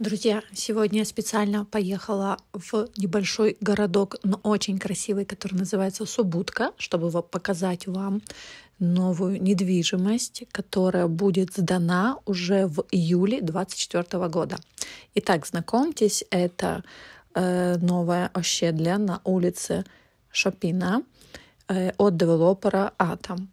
Друзья, сегодня я специально поехала в небольшой городок, но очень красивый, который называется Субутка, чтобы показать вам новую недвижимость, которая будет сдана уже в июле 2024 года. Итак, знакомьтесь, это э, новая ощедля на улице Шопина э, от девелопера Атом.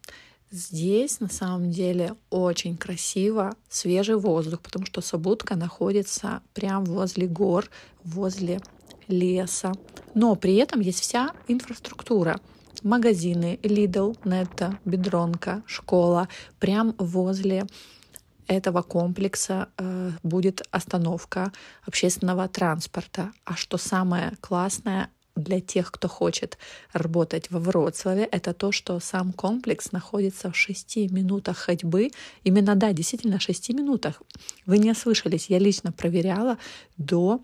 Здесь на самом деле очень красиво, свежий воздух, потому что Сабутка находится прямо возле гор, возле леса. Но при этом есть вся инфраструктура. Магазины, Lidl, Netto, Бедронка, школа. Прям возле этого комплекса э, будет остановка общественного транспорта. А что самое классное, для тех, кто хочет работать во Вроцлаве, это то, что сам комплекс находится в шести минутах ходьбы. Именно, да, действительно, в шести минутах. Вы не ослышались, я лично проверяла до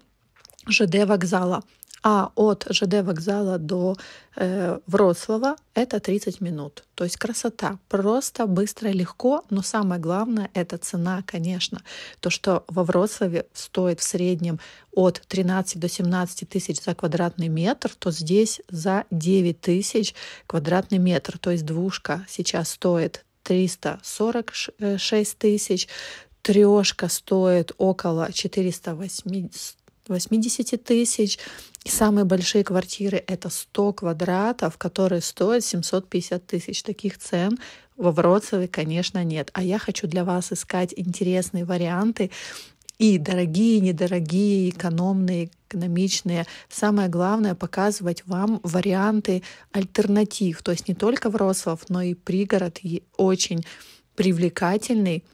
ЖД вокзала а от ЖД вокзала до э, Вроцлава это 30 минут. То есть красота. Просто, быстро, легко, но самое главное — это цена, конечно. То, что во Вроцлаве стоит в среднем от 13 до 17 тысяч за квадратный метр, то здесь за 9 тысяч квадратный метр. То есть двушка сейчас стоит 346 тысяч, трешка стоит около 480 80 тысяч. И самые большие квартиры — это 100 квадратов, которые стоят 750 тысяч. Таких цен во Вроцлаве, конечно, нет. А я хочу для вас искать интересные варианты и дорогие, недорогие, экономные, экономичные. Самое главное — показывать вам варианты альтернатив. То есть не только Вроцлав, но и пригород и очень привлекательный —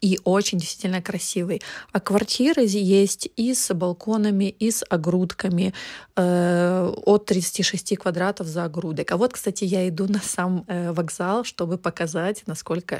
и очень действительно красивый. А квартиры есть и с балконами, и с огрудками э, от 36 квадратов за огрудок. А вот, кстати, я иду на сам э, вокзал, чтобы показать, насколько